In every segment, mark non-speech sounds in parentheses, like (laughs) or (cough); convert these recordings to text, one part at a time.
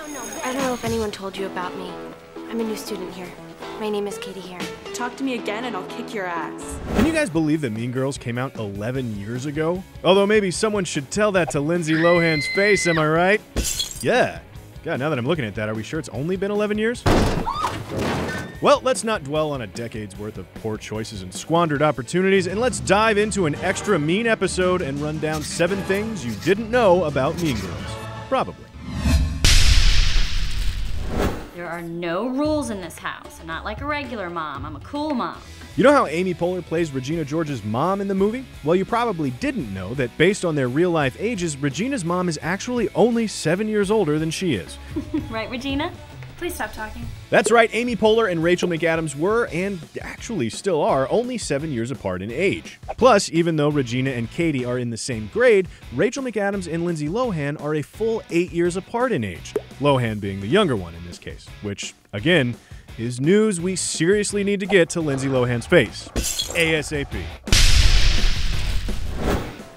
I don't know if anyone told you about me. I'm a new student here. My name is Cady Heron. Talk to me again and I'll kick your ass. Can you guys believe that Mean Girls came out 11 years ago? Although maybe someone should tell that to Lindsay Lohan's face, am I right? Yeah. God, now that I'm looking at that, are we sure it's only been 11 years? Well, let's not dwell on a decade's worth of poor choices and squandered opportunities, and let's dive into an extra mean episode and run down seven things you didn't know about Mean Girls. Probably. There are no rules in this house. I'm not like a regular mom. I'm a cool mom. You know how Amy Poehler plays Regina George's mom in the movie? Well, you probably didn't know that based on their real life ages, Regina's mom is actually only seven years older than she is. (laughs) right, Regina? Please stop talking. That's right, Amy Poehler and Rachel McAdams were, and actually still are, only seven years apart in age. Plus, even though Regina and Cady are in the same grade, Rachel McAdams and Lindsay Lohan are a full eight years apart in age. Lohan being the younger one in this case, which, again, is news we seriously need to get to Lindsay Lohan's face. ASAP.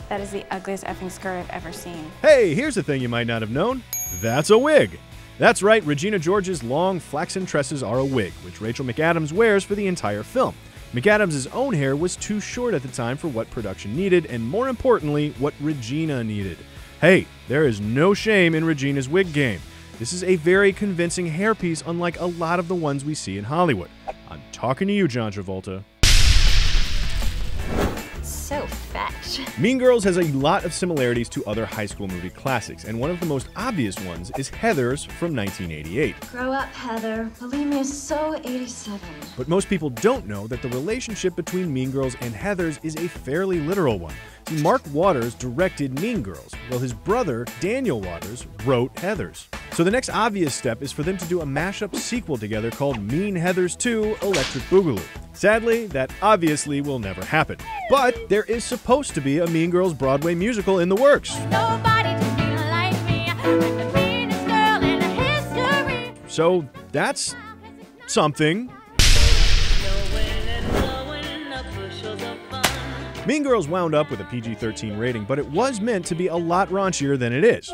That is the ugliest effing skirt I've ever seen. Hey, here's a thing you might not have known. That's a wig. That's right, Regina George's long flaxen tresses are a wig, which Rachel McAdams wears for the entire film. McAdams' own hair was too short at the time for what production needed, and more importantly, what Regina needed. Hey, there is no shame in Regina's wig game. This is a very convincing hairpiece, unlike a lot of the ones we see in Hollywood. I'm talking to you, John Travolta. Fetch. Mean Girls has a lot of similarities to other high school movie classics, and one of the most obvious ones is Heathers from 1988. Grow up, Heather. Believe me, it's so 87. But most people don't know that the relationship between Mean Girls and Heathers is a fairly literal one. Mark Waters directed Mean Girls, while his brother, Daniel Waters, wrote Heathers. So the next obvious step is for them to do a mashup sequel together called Mean Heathers 2 Electric Boogaloo. Sadly, that obviously will never happen. But there is supposed to be a Mean Girls Broadway musical in the works. So that's something. Mean Girls wound up with a PG 13 rating, but it was meant to be a lot raunchier than it is.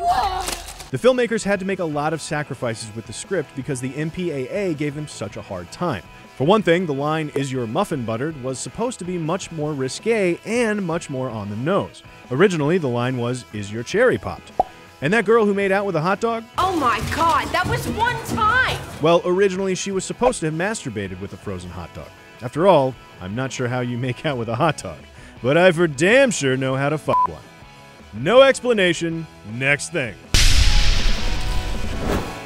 The filmmakers had to make a lot of sacrifices with the script because the MPAA gave them such a hard time. For one thing, the line, is your muffin buttered, was supposed to be much more risque and much more on the nose. Originally, the line was, is your cherry popped? And that girl who made out with a hot dog? Oh my god, that was one time! Well, originally she was supposed to have masturbated with a frozen hot dog. After all, I'm not sure how you make out with a hot dog, but I for damn sure know how to fuck one. No explanation, next thing.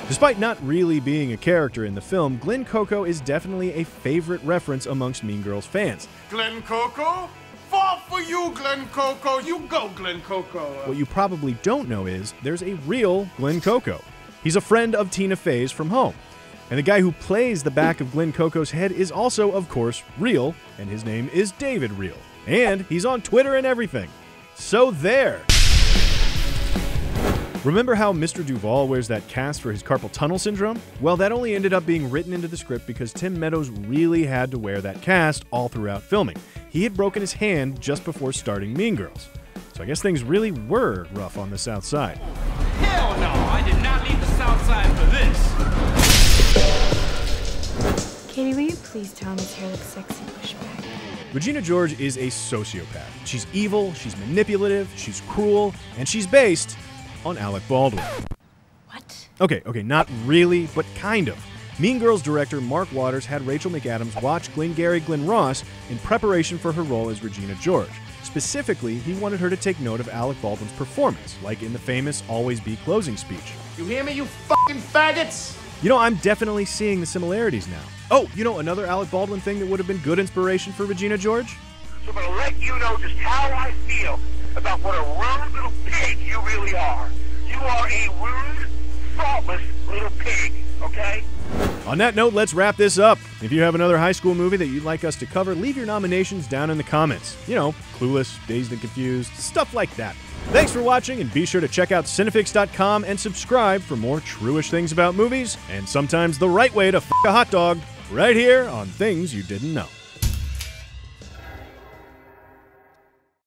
Despite not really being a character in the film, Glen Coco is definitely a favorite reference amongst Mean Girls fans. Glen Coco? Fall for you, Glen Coco. You go, Glen Coco. What you probably don't know is there's a real Glen Coco. He's a friend of Tina Fey's from home. And the guy who plays the back of Glen Coco's head is also, of course, real, and his name is David Reale. And he's on Twitter and everything. So there. Remember how Mr. Duvall wears that cast for his carpal tunnel syndrome? Well, that only ended up being written into the script because Tim Meadows really had to wear that cast all throughout filming. He had broken his hand just before starting Mean Girls. So I guess things really were rough on the South Side. Hell no, I did not leave the South Side for this. Cady, will you please tell him his hair looks sexy pushback? Regina George is a sociopath. She's evil, she's manipulative, she's cruel, and she's based on Alec Baldwin. What? Okay, okay, not really, but kind of. Mean Girls director Mark Waters had Rachel McAdams watch Glengarry Glen Ross in preparation for her role as Regina George. Specifically, he wanted her to take note of Alec Baldwin's performance, like in the famous Always Be closing speech. You hear me, you fucking faggots? You know, I'm definitely seeing the similarities now. Oh, you know, another Alec Baldwin thing that would have been good inspiration for Regina George? So I'm gonna let you know just how I feel about what a rude little pig you really are. You are a rude, thoughtless little pig, okay? On that note, let's wrap this up. If you have another high school movie that you'd like us to cover, leave your nominations down in the comments. You know, Clueless, Dazed and Confused, stuff like that. Thanks for watching, and be sure to check out Cinefix.com and subscribe for more truish things about movies, and sometimes the right way to f a hot dog, right here on Things You Didn't Know.